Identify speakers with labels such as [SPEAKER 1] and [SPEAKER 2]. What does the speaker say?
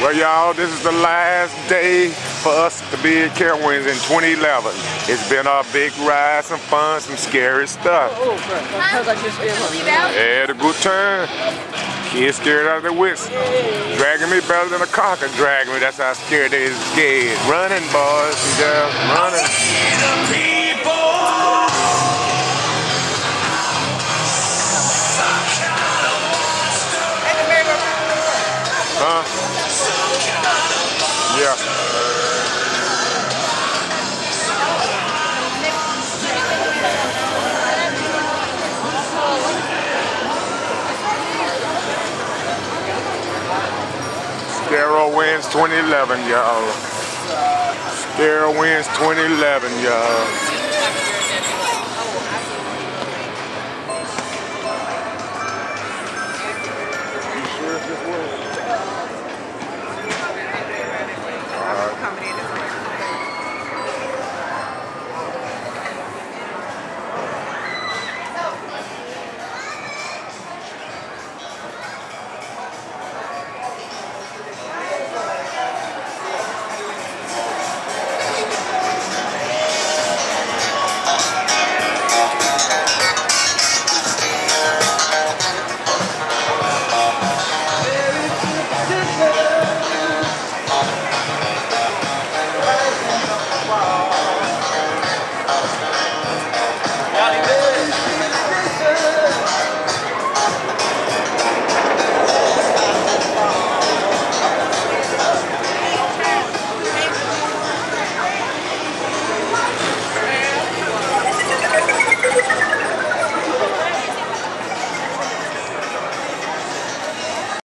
[SPEAKER 1] Well, y'all, this is the last day for us to be at Carowinds in 2011. It's been a big ride, some fun, some scary stuff.
[SPEAKER 2] Oh, crap. Because I just did one.
[SPEAKER 1] Had a good time. Kids scared out of their wits. Dragging me better than a car can drag me. That's how scared they is scared. Running, boys and girls, running. Huh? Yeah. Scarowinds 2011, y'all. Scarowinds 2011, y'all.